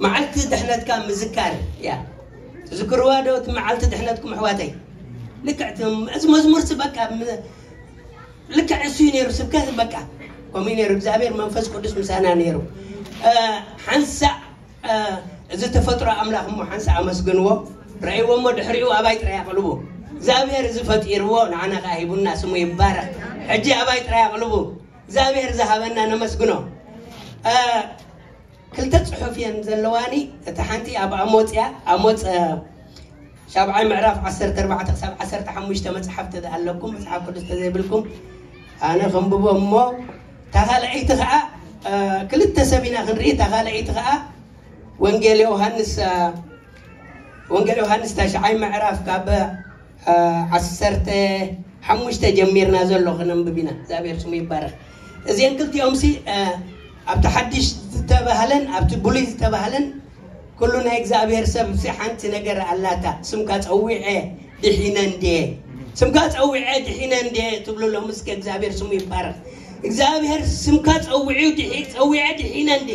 معلت دحنت كان مذكار يا تذكر دوت معلت دحنتكم أحواتي لكعتم أز مزمور سبكة لكع سوي نيرو سبكة سبكا كمي نيرو بزابير منفس قدس مسانا نيرو آه حنسا آه إذا تفترة أملاهم حنسا أمسجنوا رأيوا مدحريوا أبايت رأي قلبو زابير زفتيروا نعنا الناس سمو يبارك حجي أبيت رأي قلبو زابير زهبنا نمسجنوا آه ክልተ ፅሑፍ እየን ዘለዋኒ እቲ ሓንቲ ኣብ ኣሞፅ እያ ኣሞፅ ሻብዓይ ምዕራፍ 14 ክሳብ 15 መፅሓፍቲ ኣለኩም መፅሓፍ ቅዱስ ተዘይብልኩም ኣነ ከንብቦ እሞ ተኻልአይቲ ከዓ ክልተ ሰብ ኢና ክንርኢ ተኻልአይቲ ከዓ ወንጌል ዮሃንስ ወንጌል ዮሃንስ ታሽዓይ ምዕራፍ ካብ ዓሰርተ ሓሙሽተ ጀሚርና ዘሎ ክነንብብ ኢና እግዚኣብሔር ስሙ ይባረክ እዚአን ክልቲኦም ሲ ኣብቲ ሓድሽ ዝተባህለን ኣብቲ ብሉይ ዝተባህለን ኩሉ ናይ እግዚኣብሔር ሰብ ሓንቲ ነገር ኣላታ ስምካ ፀዊዐ ድሒነ እንዴ ስምካ ፀዊዐ ድሒነ እንዴ ትብልሎ ምስከ እግዚኣብሔር ስሙ ይባረክ እግዚኣብሔር ስምካ ፀዊዑ ፀዊዐ ድሒነ እንዴ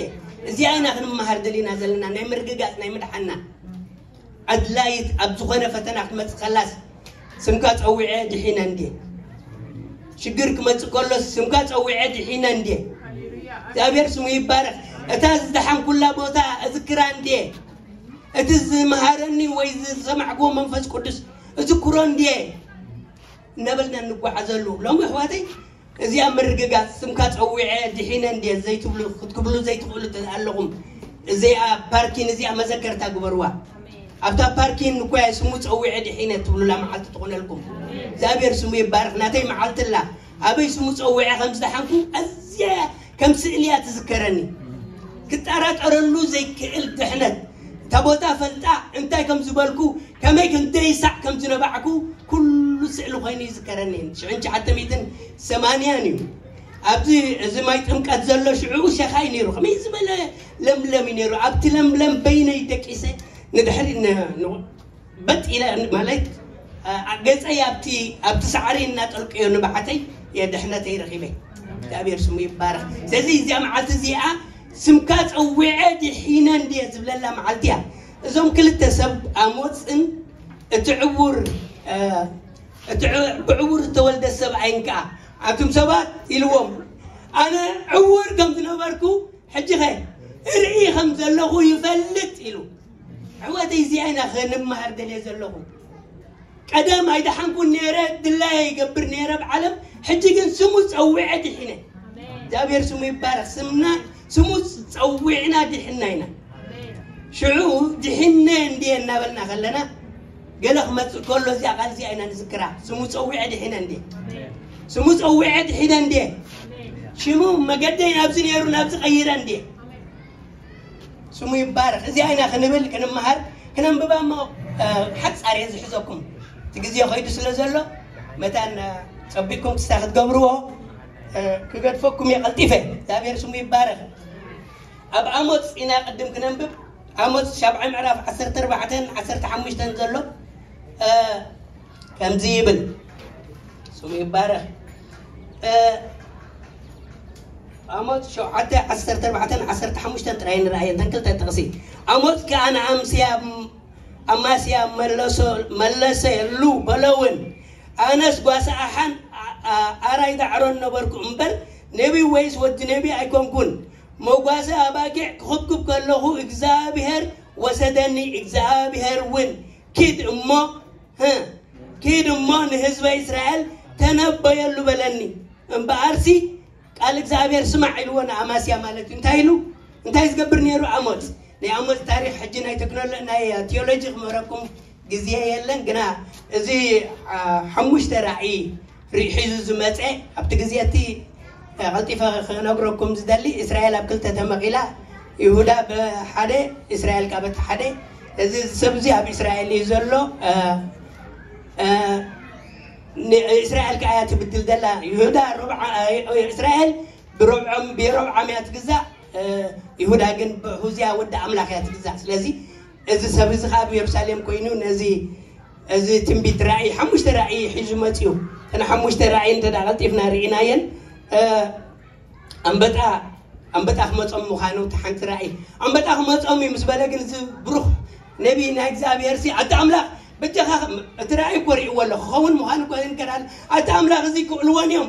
እዚኣ ኢና ክንመሃር ደሊና ዘለና ናይ ምርግጋፅ ናይ ምድሓና ኣድላይት ኣብ ዝኾነ ፈተና ክትመፅእ ከላስ ስምካ ፀዊዐ ድሒነ እንዴ ሽግር ክመፅእ ከሎስ ስምካ ፀዊዐ ድሒነ እንዴ እግዚኣብሔር ስሙ ይባረክ እታ ዝደሓን ኩላ ቦታ እዝክራ እንዴ እቲ ዝመሃረኒ ወይ ዝሰማዕክዎ መንፈስ ቅዱስ እዝክሮ እንዴ እናበልና እንጓዓዘሉ ሎሚ ኣሕዋተይ እዚኣ ምርግጋፅ ስምካ ፀዊዐ ድሒነ እንዴ ዘይትብሉ ክትክብሉ ዘይትኽእሉ ኣለኹም እዚኣ ፓርኪን እዚኣ መዘከርታ ግበርዋ ኣብታ ፓርኪን እኳ ስሙ ፀዊዐ ድሒነ ትብሉላ መዓልቲ ትኾነልኩም እግዚኣብሔር ስሙ ይባረክ ናተይ መዓልትላ ኣበይ ስሙ ፀዊዐ ከም ዝደሓንኩ ኣዝያ ከም ስእሊ እያ ትዝከረኒ ክጠራጠረሉ ዘይክእል ድሕነት እታ ቦታ ፈልጣ እንታይ ከም ዝበልኩ ከመይ ክንደይሳዕ ከም ዝነበዕኩ ኩሉ ስእሊ ኮይኑ ይዝከረኒ ሽዑን ሸዓተ ሚእትን ሰማንያን እዩ ኣብዚ እዚ ማይ ጥምቀት ዘሎ ሽዑ ሸኻይ ነይሩ ከመይ ዝበለ ለምለም እዩ ነይሩ ኣብቲ ለምለም በይነይ ደቂሰ ንድሕሪ በጥ ኢለ ማለት ገፀይ ኣብቲ ኣብቲ ሳዕሪ እናጠልቀዮ ንባዓተይ የድሕነተይ ረኺበ እግዚኣብሔር ስሙ ይባረክ ስለዚ እዚኣ መዓልቲ እዚኣ ስምካ ፀዊዐ ድሒነ እንድየ ዝብለላ መዓልቲ እያ እዞም ክልተ ሰብ ኣሞፅን እቲ ዕውር እቲ ብዕውር ዝተወልደ ሰብኣይን ከዓ ኣብቶም ሰባት ኢልዎም ኣነ ዕውር ከም ዝነበርኩ ሕጂ ኸ ርኢ ከም ዘለኹ ይፈልጥ ኢሉ ኣሕዋተይ እዚኣ ኢና ክንመሃር ደልየ ዘለኹ ቀደም ኣይደሓንኩን ነረ ድላየ ይገብር ነረ ብዓለም ሕጂ ግን ስሙ ፀዊዐ ድሒነ እግዚኣብሔር ስሙ ይባረክ ስምና سموت تصوعنا دحنينا شعو دحنا اندي نابلنا خلنا قالك ما كل زي قال زي أنا نذكرها سمو تصوع دحنا اندي سمو تصوع دحنا دي شنو ما قدين ابز يرو نابز قير دي سمو يبارك زي أنا خنبل هنا بابا ما حصار يزحزكم تجزي خيد سلا زلو متان صبيكم تستاخد قبروه كقد فكم يا قلتيفه تابير سمو يبارك أب أموت إنا قدم كننبب أموت شابع معراف عسرت أربعتين عسرت حمشتين زلو آه كم زيبل سمي يبارك آه أموت شو عتا عسرت أربعتين عسرت حمشتين ترين رأيين تنكل تتغسي أموت كأنا أمسيا أماسيا ملسو ملسي لو بلون أنا قاس أحن أرايد عرون نبرك أمبر نبي ويس ود نبي أيكون كون መጓሰ ኣባጊዕ ክኽብክብ ከለኹ እግዚኣብሔር ወሰደኒ እግዚኣብሔር እውን ኪድ እሞ ኪድ እሞ ንህዝበ እስራኤል ተነበየሉ በለኒ እምበኣርሲ ቃል እግዚኣብሔር ስማዕ ኢልዎ ንኣማስያ ማለት እዩ እንታይ ኢሉ እንታይ ዝገብር ነይሩ ኣሞፅ ናይ ኣሞፅ ታሪክ ሕጂ ናይ ቴክኖሎ ናይ ቴዎሎጂ ክመረኩም ግዜ የለን ግና እዚ ሓሙሽተ ራእይ ሒዙ ዝመፀ ኣብቲ ግዜ እቲ ቀልጢፈ ክነግረኩም ዝደሊ እስራኤል ኣብ ክልተ ተመቂላ ይሁዳ ብሓደ እስራኤል ካብ በቲ ሓደ እዚ ሰብ እዚ ኣብ እስራኤል እዩ ዘሎ እስራኤል ከዓ እያ ትብድል ዘላ ይሁዳ እስራኤል ብረብዖም ብረብዓም እያ ትግዛእ ይሁዳ ግን ብሁዝያ ወዲ ኣምላኽ እያ ትግዛእ ስለዚ እዚ ሰብ እዚ ከዓ ብየሩሳሌም ኮይኑ ነዚ እዚ ትንቢት ራእይ ሓሙሽተ ራእይ ሒዙ መፅዩ እተን ሓሙሽተ ራእይ እንተዳ ቀልጢፍና ርኢናየን ኣንበጣ ኣንበጣ ክመፆም ምዃኑ እቲ ሓንቲ ራእይ ኣንበጣ ክመፆም እዩ ምስ በለ ግን እዚ ብሩኽ ነቢ ናይ እግዚኣብሔር ሲ ኣቲ ኣምላኽ ብጀኻ እቲ ራእይ እኮ ርእይዎ ኣሎ ክኸውን ምዃኑ እኮ ይንከራል ኣቲ ኣምላኽ እዚ ክዕልዎን እዮም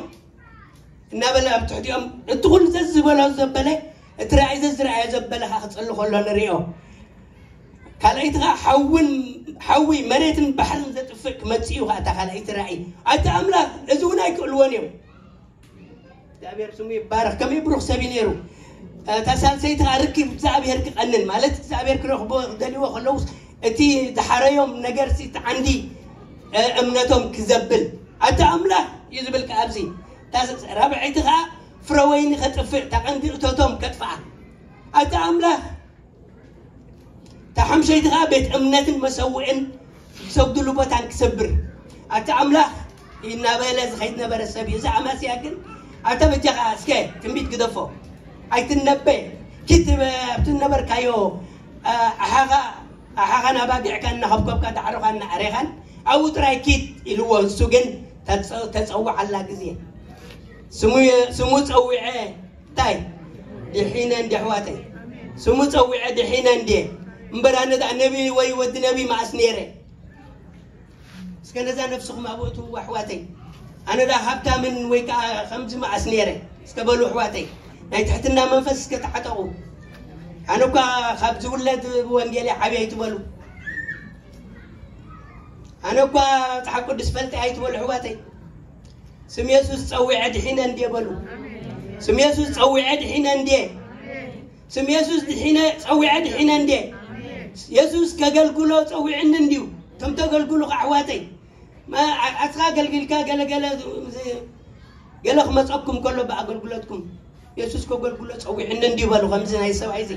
እናበለ ኣብ ትሕቲኦም እቲ ኩሉ ዘዝበሎ ዘበለ እቲ ራእይ ዘዝረኣዮ ዘበለካ ክፀሊ ከሎ ንሪኦ ካልኣይቲ ከዓ ሓውን ሓዊ መሬትን ባሕርን ዘጥፍእ ክመፅእ እዩ ከዓ እታ ካልኣይቲ ራእይ ኣቲ ኣምላኽ እዚ እውን ኣይክእልዎን እዮም እግዚኣብሔር ስሙ ይባረኽ ከመይ ብሩኽ ሰብ እዩ ነይሩ እታ ሳልሰይቲ ከዓ ርኪብ እግዚኣብሔር ክቐንን ማለት እግዚኣብሔር ክረኽቦ ክደልይዎ ከለውስ እቲ ዝሓረዮም ነገር ሲ እቲ ዓንዲ እምነቶም ክዘብል ኣቲ ኣምላኽ እዩ ዝብል ከዓ ኣብዚ ራብዒይቲ ከዓ ፍረ ወይኒ ከጥፍእ እታ ቀንዲ እቶቶም ከጥፍኣ ኣቲ ኣምላኽ እታ ሓምሸይቲ ከዓ ቤት እምነትን መሰውዕን ዝሰግድሉ ቦታን ክሰብር ኣቲ ኣምላኽ እናበለ ዝኸይድ ነበረ ሰብ እዩ እዚ ኣማስያ ግን أتمتيخ أسكي تنبيت قدفو أي تنبي كتب تنبر كايو أحاغا أحاغا نبى كان نهبكوب كان تعرق أن أريغان أو تراي كيت إلو سجن تتس تتصوع على قزية سمو سمو تصوعه تاي دحين حواتي سمو تصوعه دحين دي مبرانة النبي ويود النبي مع سنيره سكن ذا ما أبوته وأحواتي ኣነ ዳ ሃብታምን ወይ ከዓ ከምዚ ማእስ ነይረ እስከ በሉ ኣሕዋተይ ናይ ትሕትና መንፈስ እስከ ተዓጠቑ ኣነ እኳ ካብ ዝውለድ ወንጌል ዓብይ ኣይትበሉ ኣነ እኳ መፅሓፍ ቅዱስ ፈልጢ ኣይትበሉ ኣሕዋተይ ስም የሱስ ፀዊዐ ድሒነ እንዴ በሉ ስም የሱስ ፀዊዐ ድሒነ እንዴ ስም የሱስ ድሒነ ፀዊዐ ድሒነ እንዴ የሱስ ከገልግሎ ፀዊዕኒ እንድዩ ከም ተገልግሉ ኣሕዋተይ ኣስኻ ኣገልግልካ ገለገለ ገለ ክመፀኩም ከሎ ብኣገልግሎትኩም የሱስ ከገልግሎ ፀዊዕኒ እንድዩ በሉ ከምዚ ናይ ሰብኣይ እዚ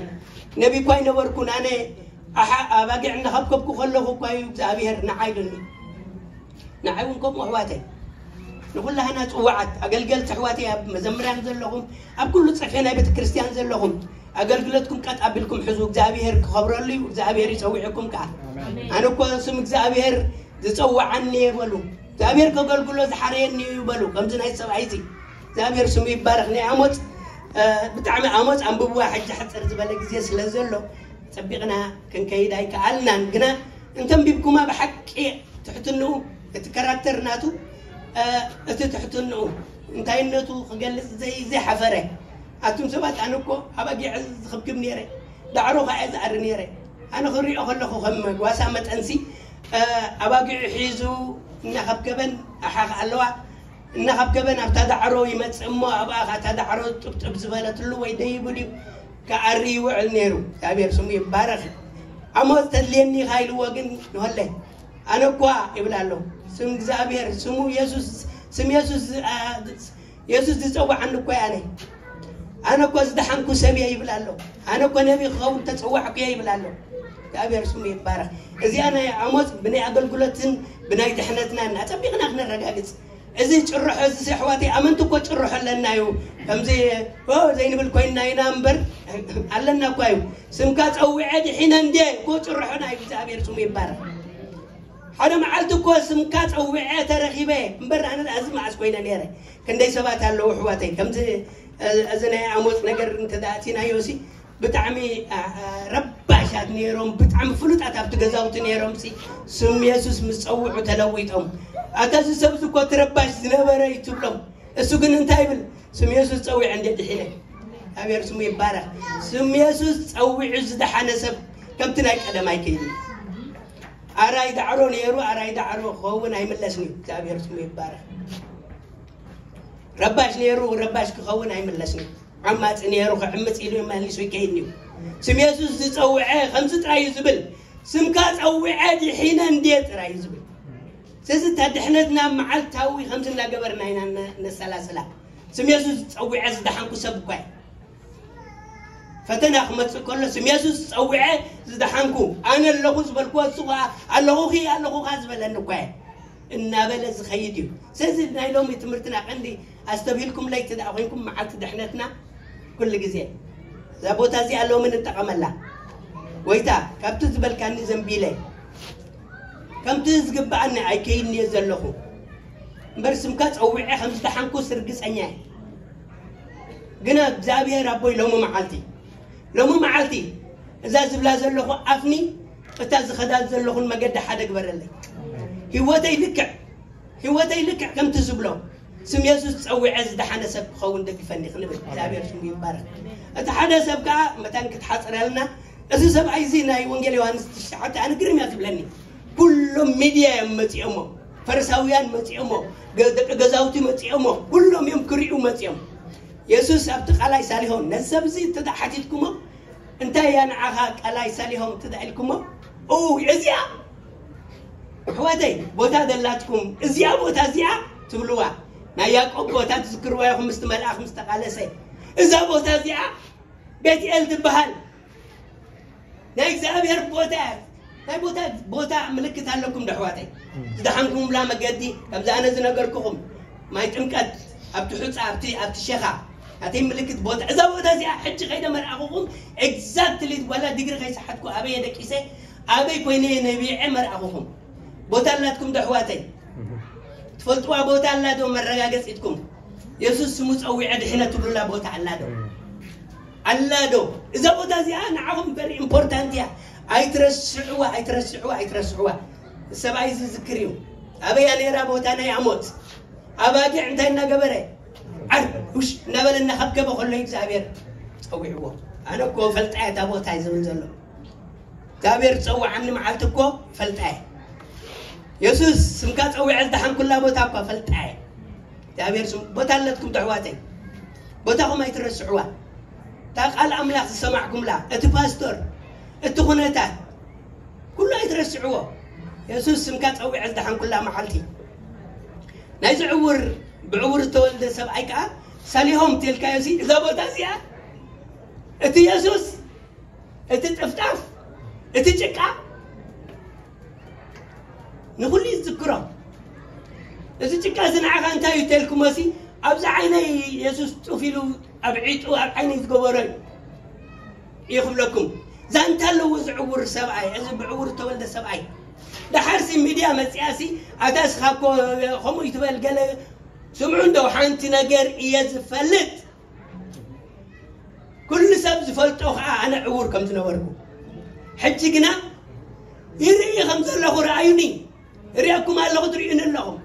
ነቢ እኳ ይነበርኩን ኣነ ኣባጊዕ እናኸብከብኩ ከለኹ እኳ እዩ እግዚኣብሔር ንዓይ ኢሉኒ ንዓይ እውን ከምኡ ኣሕዋተይ ንኩላህና ፅዋዓት ኣገልገልቲ ኣሕዋተይ ኣብ መዘምርያን ዘለኹም ኣብ ኩሉ ፀፍሒ ናይ ቤተ ክርስቲያን ዘለኹም ኣገልግሎትኩም ቀጥ ኣቢልኩም ሕዙ እግዚኣብሔር ክኸብረሉ እዩ እግዚኣብሔር ይፀዊዕኩም ከዓ ኣነ እኮ ስም እግዚኣብሔር ዝፀዋዓኒ በሉ እግዚኣብሔር ከገልግሎ ዝሓረየኒ እዩ በሉ ከምዚ ናይ ሰብኣይ እዚ እግዚኣብሔር ስሙ ይባረክ ናይ ኣሞፅ ብጣዕሚ ኣሞፅ ኣንብብዋ ሕጂ ሕፅር ዝበለ ግዜ ስለ ዘሎ ፀቢቕና ክንከይድ ኣይከኣልናን ግና እንተንቢብኩማ ብሓቂ ትሕትንኡ እቲ ካራክተር ናቱ እቲ ትሕትንኡ እንታይነቱ ክገልፅ ዘይሓፈረ ኣቱም ሰባት ኣነ እኮ ኣባጊዕ ዝኽብክብ ነይረ ዳዕሮ ከዓ ዝኣሪ ነይረ ኣነ ክሪኦ ከለኹ ከም ጓሳ መጠንሲ ኣባጊዑ ሒዙ እናኸብከበን ኣሓኽ ኣለዋ እናኸብከበን ኣብታ ዳዕሮ ይመፅእ እሞ ኣብኣ እታ ዳዕሮ ጥብጥብ ዝበለትሉ ወይ ደይብል እዩ ከዓሪ ይውዕል ነይሩ እግዚኣብሔር ስሙ ይባረኽ ዓሞት ተድልየኒ ካኢልዎ ግን ንሆለ ኣነ እኳ ይብል ኣሎ ስም እግዚኣብሔር ስሙ የሱስ ስም የሱስ የሱስ ዝፀዋዓኒ እኮ ኣነ ኣነ እኮ ዝደሓንኩ ሰብ እየ ይብል ኣሎ ኣነ እኮ ነቢ ክኸውን ተፀዋዕኩ እየ ይብል ኣሎ እግዚኣብሔር ስሙ ይባረኽ እዚኣ ናይ ዓሞፅ ብናይ ኣገልግሎትን ብናይ ድሕነትና እናፀቢቕና ክነረጋግፅ እዚ ጭርሖ እዚ ኣሕዋተይ ኣመንቲ እኮ ጭርሖ ኣለና እዩ ከምዚ ዘይንብል ኮይንና ኢና እምበር ኣለና እኳ እዩ ስምካ ፀዊዐ ድሒነ እንዴ እኮ ጭርሖና እዩ እግዚኣብሔር ስሙ ይባረኽ ሓደ መዓልቲ እኮ ስምካ ፀዊዐ ተረኺበ እምበር ኣነ እዚ መዓስ ኮይነ ነይረ ክንደይ ሰባት ኣለዉ ኣሕዋተይ ከምዚ እዚ ናይ ኣሞፅ ነገር እንተዳእቲናዮ ሲ ብጣዕሚ ረባሻት ነይሮም ብጣዕሚ ፍሉጣት ኣብቲ ገዛውቲ ነይሮም ሲ ስም የሱስ ምስ ፀውዑ ተለዊጦም ኣታ እዚ ሰብ እኮ ትረባሽ ዝነበረ እዩ ትብሎም እሱ ግን እንታይ ይብል ስም የሱስ ፀዊዐ እንደ ድሒነ እግዚኣብሔር ስሙ ይባረኽ ስም የሱስ ፀዊዑ ዝደሓነ ሰብ ከምቲ ናይ ቀደም ኣይከይድ ኣራይ ዳዕሮ ነይሩ ኣራይ ዳዕሮ ክኸውን ኣይምለስን እዩ እግዚኣብሔር ስሙ ይባረኽ ረባሽ ነይሩ ረባሽ ክኸውን ኣይምለስን እዩ ዓማፂ ነይሩ ክዕምፅ ኢሉ መሊሱ ይከይድኒ እዩ ስም የሱስ ዝፀውዐ ከምዚ ጥራይ እዩ ዝብል ስምካ ፀዊዐ ድሒነ እንዴ ጥራይ እዩ ዝብል ስለዚ እታ ድሕነትና መዓልታዊ ከምዚ እናገበርና ኢና ነሰላስላ ስም የሱስ ፀዊዐ ዝደሓንኩ ሰብ እኳ ፈተና ክመፅእ ከሎ ስም የሱስ ፀዊዐ ዝደሓንኩ ኣነ ኣለኹ ዝበልክዎ እሱ ከዓ ኣለኹ ኣለኹ ካ ዝበለኒ እኳ እናበለ ዝኸይድ እዩ ስለዚ ናይ ሎሚ ትምህርትና ቀንዲ ኣስተብሂልኩም ላይ ትዳ ኮይንኩም መዓልቲ ድሕነትና ኩሉ ግዜ እዛ ቦታ እዚኣ ሎሚ ንጠቐመላ ወይታ ካብቲ ዝበልካኒ ዘንቢለ ከምቲ ዝግባአኒ ኣይከይድኒ እየ ዘለኹ እምበር ስምካ ፀዊዐ ከም ዝደሓንኩ ስርግፀኛ ግና እግዚኣብሔር ኣቦይ ሎሚ መዓልቲ ሎሚ መዓልቲ እዛ ዝብላ ዘለኹ ኣፍኒ እታ ዝኸዳት ዘለኹን መገዲ ሓደ ግበረለይ ህወተይ ልክዕ ህወተይ ልክዕ ከምቲ ዝብሎ ስም የሱስ ፀዊዐ ዝደሓነ ሰብ ክኸውን ደጊፈኒ ክንብል እግዚኣብሔር ስሙ ይባረክ እቲ ሓደ ሰብ ከዓ መታን ክትሓፅረልና እዚ ሰብኣይ እዚ ናይ ወንጌል ዮሃንስ ትሽዓተ ኣነ ግርም እያ ዝብለኒ ኩሎም ሚድያ እዮም መፂኦሞ ፈሪሳውያን መፂኦሞ ደቂ ገዛውቲ መፂኦሞ ኩሎም እዮም ክሪኡ መፂኦም የሱስ ኣብቲ ቃላይ ሳሊሆም ነዚ ሰብ እዚ እትዳ ሓቲትኩሞ እንታይ እያ ንዓኻ ቃላይ ሳሊሆም እትዳ ኢልኩሞ እዚኣ ኣሕዋተይ ቦታ ደላትኩም እዚኣ ቦታ እዚኣ ትብልዋ ናይ ያዕቆብ ቦታ ትዝክርዋ ኢኹም ምስቲ መልኣኽ ምስ ተቃለሰ እዛ ቦታ እዚኣ ቤትኤል ትበሃል ናይ እግዚኣብሔር ቦታ እያ ናይ ቦታ ቦታ ምልክት ኣለኩም ደሕዋተይ ዝደሓንኩምላ መገዲ ከምዚ ኣነ ዝነገርክኹም ማይ ጥምቀት ኣብቲ ሑፃ ኣብቲ ኣብቲ ሸኻ ናተይ ምልክት ቦታ እዛ ቦታ እዚኣ ሕጂ ከይደ መርኣኹኹም ኤግዛክትሊ ዋላ ዲግሪ ከይሰሓትኩ ኣበየ ደቂሰ ኣበይ ኮይነ ነቢዐ መርኣኹኹም ቦታ ኣላትኩም ደሕዋተይ ትፈልጥዋ ቦታ ኣላ ዶ መረጋገፂትኩም የሱስ ስሙ ፀዊዐ ድሕነ ትብሉላ ቦታ ኣላ ዶ ኣላ ዶ እዛ ቦታ እዚኣ ንዓኹም ቨሪ ኢምፖርታንት እያ ኣይትረስዕዋ ኣይትረስዕዋ ኣይትረስዕዋ ሰብኣይ እዚ ዝክር እዩ ኣበያ ነራ ቦታ ናይ ኣሞት ኣባጊዕ እንታይ እናገበረ ዓር ውሽ እናበለ እናኸብከበ ከሎ እግዚኣብሔር ፀዊዕዎ ኣነ እኮ ፈልጣየ እታ ቦታ እዩ ዝብል ዘሎ እግዚኣብሔር ፀዋዓኒ መዓልቲ እኮ ፈልጣየ የሱስ ስምካ ፀዊዐ ዝደሓንኩላ ቦታ እኳ ፈልጣየ እግዚኣብሔር ቦታ ኣለትኩም ተሕዋተይ ቦታኹም ኣይትረስዕዋ እታ ቃል ኣምላኽ ዝሰማዕኩምላ እቲ ፓስቶር እቲ ኩነታት ኩሉ ኣይትረስዕዎ የሱስ ስምካ ፀዊዐ ዝደሓንኩላ መዓልቲ ናይ ዝዕውር ብዕውር ዝተወልደ ሰብኣይ ከዓ ሰሊሆም ትልካዮ ሲ እዛ ቦታ እዚኣ እቲ የሱስ እቲ ጥፍጣፍ እቲ ጭቃ ንኩሉ ዝዝክሮ እዚ ጭቃ እዚ ንዓኻ እንታይ እዩ ተልኩሞ ሲ ኣብዛ ዓይነይ የሱስ ጡፍ ኢሉ ኣብ ዒጡ ኣብ ዓይነይ ዝገበሮ እዩ ይኽብለኩም ዛንታ ኣለዎ ዝዕውር ሰብኣይ እዚ ብዕውር ዝተወልደ ሰብኣይ ድሓር ሲ ሚድያ መፅያ ሲ ኣታ ስኻ ኮ ከምኡ ይትበል ገለ ስምዑ እንደው ሓንቲ ነገር እየ ዝፈልጥ ኩሉ ሰብ ዝፈልጦ ከዓ ኣነ ዕውር ከም ዝነበርኩ ريكم الله قدر إن اللهم.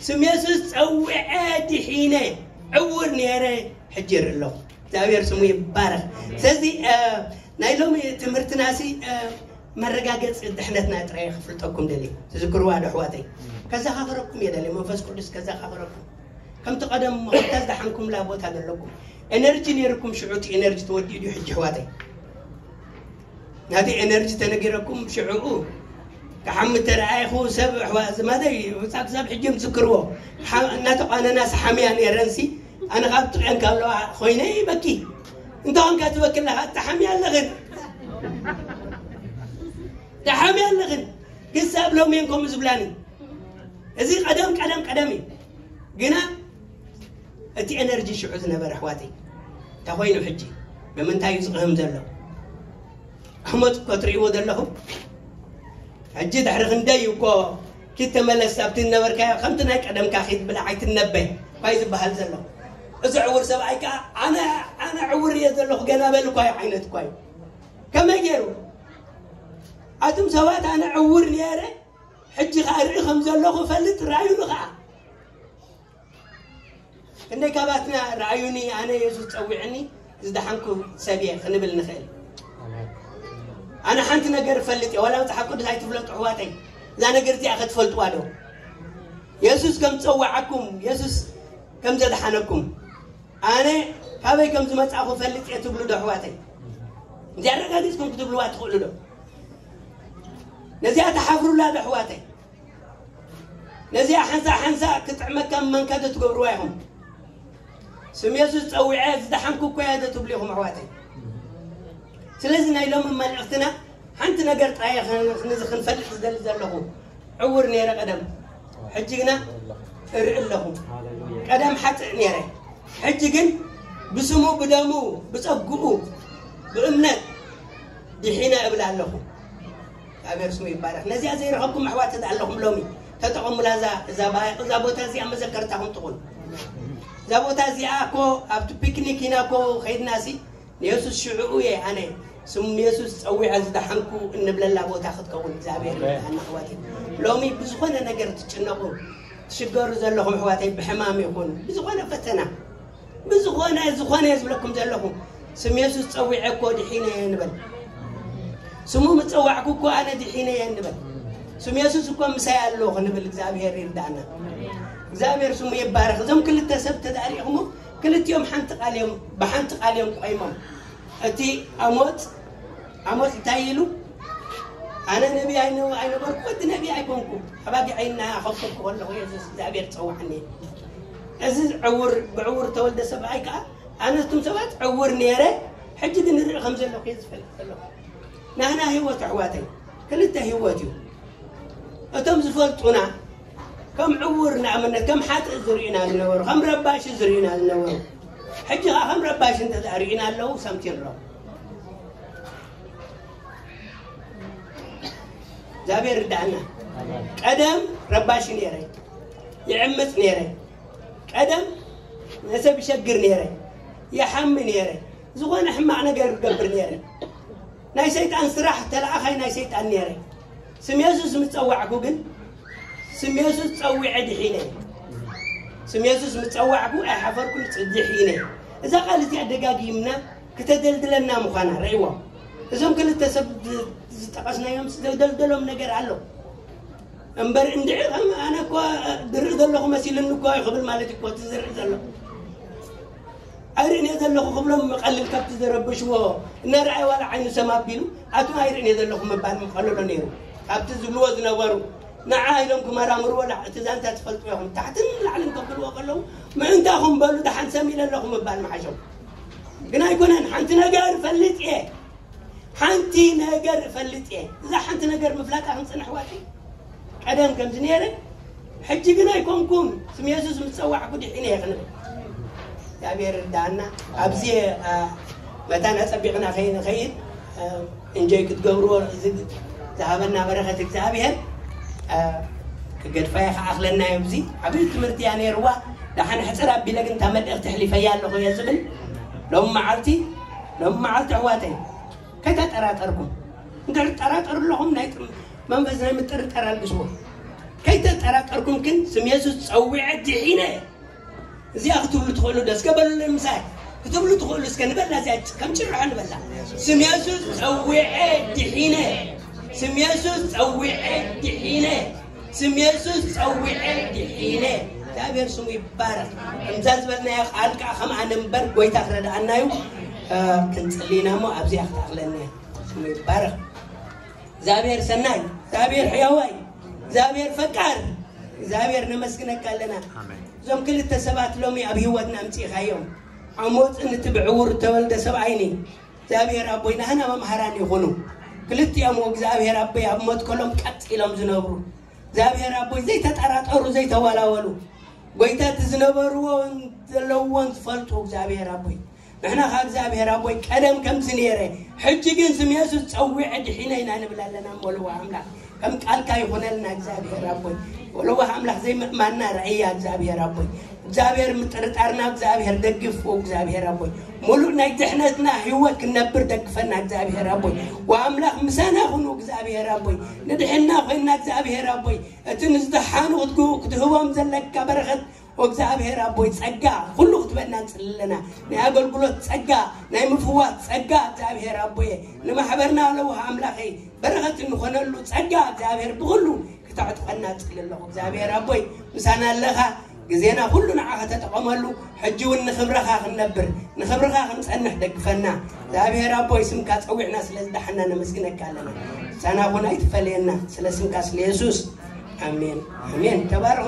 سم يسوس أو عادي حينة. عورني أنا حجر الله تابير سمو يبارك. سيدي آه نايلوم تمرت ناسي آه مرقاقت دحنتنا ترى خفلتكم دلي. تذكروا هذا حواتي كذا خبركم يا دلي. منفس قدس كذا خبركم كم تقدم مقتاز دحنكم لا بوت هذا لكم إنرجي نيركم شعوت إنرجي تودي حج حواتي هذه إنرجي تنقركم شعوه. كحم ترعي خو سبح وماذا وساق سبح جيم سكروا ناتق أنا ناس حميان رنسي. أنا قد تقعن كابلوا خويني بكي. أنت هم كاتبك لها تحميان لغن تحميان لغن قصة قبلهم ينكم زبلاني. أزيد قدم قدم قدمي. قنا أتي أنرجي شعو برحواتي أحواتي تخوينو حجي بمن تايز قهم زلو أحمد كتريو ودلهم حجد كي تملس كتا ملس أبتنا مركا خمتنا كدم كاخيد بلا عيت النبي. بايز بحال زلو. إذا عور سبعيك أنا أنا عور يزلو قنا بلوكاي عينت كوي كما جيرو أتم سوات أنا عور نياري؟ حجي خاري خمزلو فلت رأيو لغا إنك أباتنا رأيوني أنا يزو توعني إذا حنكو سبيع خنبل نخيل. ኣነ ሓንቲ ነገር ፈልጥ እየ ዋላ መፅሓፍ ቅዱስ ኣይትፍለጡ ኣሕዋተይ እዛ ነገር እዚኣ ክትፈልጥዋ ዶ የሱስ ከም ዝፀዋዓኩም የሱስ ከም ዘድሓነኩም ኣነ ካበይ ከም ዝመፃኹ ፈልጥ እየ ትብሉ ዶ ኣሕዋተይ እዚ ኣረጋጊፅኩም ክትብልዋ ትኽእሉ ዶ ነዚኣ ተሓፍሩላ ዶ ኣሕዋተይ ነዚኣ ሓንሳ ሓንሳ ክጥዕመካ መንከዶ ትገብርዋ ኢኹም ስም የሱስ ፀዊዐ ዝደሓንኩ እኮ እያ ዶ ትብሉ ኢኹም ኣሕዋተይ ስለዚ ናይ ሎሚ መልእኽትና ሓንቲ ነገር ጥራይ ነዚ ክንፈልጥ ዝደሊ ዘለኹ ዕውር ነይረ ቀደም ሕጂ ግና እርኢ ኣለኹ ቀደም ሓፅእ ነይረ ሕጂ ግን ብስሙ ብደሙ ብፀጉኡ ብእምነት ድሒነ እብል ኣለኹ እግዚኣብሔር ስሙ ይባረክ ነዚኣ ዘይረኸብኩም ኣሕዋት ኣለኹም ሎሚ ተጠቐሙላ እዛ ቦታ እዚኣ መዘከርታኹም ትኹን እዛ ቦታ እዚኣ ኮ ኣብቲ ፒክኒክ ኢና ኮ ከይድና ሲ ንየሱስ ሽዑኡ እየ ኣነ ስም የሱስ ፀዊዐ ዝደሓንኩ እንብለላ ቦታ ክትከውን እግዚኣብሔር ይርዳእና ኣሕዋተይ ሎሚ ብዝኾነ ነገር ትጭነቑ ትሽገሩ ዘለኹም ኣሕዋተይ ብሕማም ይኹን ብዝኾነ ፈተና ብዝኾነ ዝኾነ እየ ዝብለኩም ዘለኹ ስም የሱስ ፀዊዐ እኮ ድሒነ እየ ንበል ስሙ ምፀዋዕኩ እኮ ኣነ ድሒነ እየ ንበል ስም የሱስ እኮ ምሳይ ኣለዎ ክንብል እግዚኣብሔር ይርዳእና እግዚኣብሔር ስሙ ይባረኽ እዞም ክልተ ሰብ ተዳሪኹሞ ክልቲኦም ሓንቲ ቃል እዮም ብሓንቲ ቃል እዮም ቆይሞም እቲ ኣሞት ኣሞት እንታይ ኢሉ ኣነ ነቢ ኣይነበርኩ እቲ ነቢ ኣይኮንኩ ኣባጊዐይና ከብተኩ ከለኹ የሱስ እግዚኣብሔር ፀዋዕኒ እዚ ዕውር ብዕውር ተወልደ ሰብኣይ ከዓ ኣነ እቶም ሰባት ዕውር ነይረ ሕጂ ግን ንርኢ ከም ዘለኹ እየ ዝፈልጥ ዘለኹ ናህና ሂወት ኣሕዋተይ ክልተ ሂወት እዩ እቶም ዝፈልጡና ከም ዕውር ንኣብነት ከም ሓጥእ ዝርዩና ዝነበሩ ከም ረባሽ ዝርዩና ዝነበሩ ሕጂ ከዓ ከም ረባሽ እንተሪኡና ኣለዉ ሰምቲ ንረቡ እግዚኣብሔር ርዳእና ቀደም ረባሽ ነይረ ይዕምፅ ነይረ ቀደም ነሰብ ይሸግር ነይረ ይሓሚ ነይረ ዝኾነ ሕማቕ ነገር ዝገብር ነይረ ናይ ሰይጣን ስራሕ ተለኣኻይ ናይ ሰይጣን ነይረ ስም የሱስ ምፀዋዕኩ ግን ስም የሱስ ፀዊዐ ድሒነ ስም የሱስ ምፀዋዕኩ ኣይሓፈርኩ ድሒነ እዛ ቃል እዚኣ ደጋጊምና ክተደልድለና ምዃና ረእይዎ እዞም ክልተ ሰብ ዝጠቐስናዮም ዝደልደሎም ነገር ኣሎ እምበር እንድዒ ኣነ እኳ ዝርኢ ዘለኹ መሲልኒ እኳ ይኽብል ማለት እኮ እቲ ዝርኢ ዘሎ ኣይርእን እየ ዘለኹ ክብሎም ቀሊል ከብቲ ዝረብሽዎ እነረኣይ ዋላ ዓይኑ ሰማ ኣቢሉ ኣቶም ኣይርእን እየ ዘለኹ ምባል ምቀልሎ ነይሩ ካብቲ ዝብልዎ ዝነበሩ ንዓ ኢሎም ክመራምርዎ እቲ ዛንታ ትፈልጡ ኢኹም ታሕትን ላዕልን ከብልዎ ከለዉ ምእንታኹም በሉ ድሓን ሰሚኢለ ኣለኹ ምባል መሓሾም ግን ኣይኮነን ሓንቲ ነገር ፈልጥ እየ ሓንቲ ነገር እፈልጥ እየ እዛ ሓንቲ ነገር ምፍላጣ ክንፅንሕ ዋጢ ቀደም ከምዚ ነይረ ሕጂ ግን ኣይኮንኩም ስም የሱስ ምስ ፀዋዕኩ ድሒነ እየ ክንብል እግዚኣብሔር ርዳእና ኣብዚ መታን ኣፀቢቕና ከይንኸይድ እንጆይ ክትገብርዎ ዝሃበና በረኸት كقدفاي خاخلنا يبزي عبيد تمرت يعني روا دحن حسر أبي لكن تمد ارتحلي فيا اللي هو يزبل لهم معلتي لهم معلت عواتي كذا ترى تركم در ترى تر لهم نايت من بزنا متر ترى الجسم كذا ترى تركم كن سميزوس سويع دحينه زي أختو تقولوا دس قبل المساك تقولوا تقولوا سكنبلا زي كم شرح ፀዊዐ ድሒነ ስም የሱስ ፀዊዐ ድሒነ ስም የሱስ ፀዊዐ ድሒነ እግዚኣብሔር ስሙ ይባረክ ከምዛ ዝበልናዮ ቃል ከዓ ከም ኣነ እምበር ጎይታ ክረዳእና እዩ ክንፅሊና እሞ ኣብዚኣ ክትኣኽለና እያ ስሙ ይባረክ እግዚኣብሔር ሰናይ እግዚኣብሔር ሕያዋይ እግዚኣብሔር ፈቃር እግዚኣብሔር ነመስግነካ ኣለና እዞም ክልተ ሰባት ሎሚ ኣብ ሂወትና ኣምፂእኻዮም ዓሞፅን እቲ ብዕውር ተወልደ ሰብኣይኒ እግዚኣብሔር ኣቦይ ናህና መምሃራን ይኹኑ ክልቲኦም እግዚኣብሔር ኣቦይ ኣብ መትከሎም ቀጥ ኢሎም ዝነብሩ። እግዚኣብሔር ኣቦይ ዘይተጠራጠሩ ዘይተወላወሉ ጎይታት ዝነበርዎ ዘለዎን ዝፈልጡ እግዚኣብሔር ኣቦይ ንሕና ካ እግዚኣብሔር ኣቦይ ቀደም ከምዚ ነይረ ሕጂ ግን ስም ፀዊዐ ድሒነ ኢና ንብል ኣለና ወልዋ ኣምላክ ከም ቃልካ ይኹነልና እግዚኣብሔር ኣቦይ ወልዋ ኣምላክ ዘይምእማና ረእያ እግዚኣብሔር ኣቦይ እግዚኣብሔር ምጥርጣርና እግዚኣብሔር ደግፍዎ እግዚኣብሔር ኣቦይ ሙሉእ ናይ ድሕነትና ህይወት ክነብር ደግፈና እግዚኣብሔር ኣቦይ ወኣምላኽ ምሳና ኩኑ እግዚኣብሔር ኣቦይ ንድሕና ኮይንና እግዚኣብሔር ኣቦይ እቲ ንዝደሓኑ ክትህቦም ዘለካ በረኸት ወእግዚኣብሔር ኣቦይ ፀጋ ኩሉ ክትበና ንፅልለና ናይ ኣገልግሎት ፀጋ ናይ ምፍዋት ፀጋ እግዚኣብሔር ኣቦየ ንማሕበርና ኣለዎ ኣምላኸ በረኸት እንኾነሉ ፀጋ እግዚኣብሔር ብኩሉ ክተዕጥቐና ፅል ኣለኹ እግዚኣብሔር ኣቦይ ምሳና ኣለኻ ግዜና ኩሉ ንዓኸ ተጠቐመሉ ሕጂ እውን ንክብረኻ ክንነብር ንክብርኻ ክንፀንሕ ደግፈና እግዚኣብሔር ኣቦይ ስምካ ፀዊዕና ስለ ዝዳሓና ነመስግነካ ኣለና ሳና ኩን ኣይትፈለየና ስለ ስምካ ስለ የሱስ ኣሜን ኣሜን ተባረኹ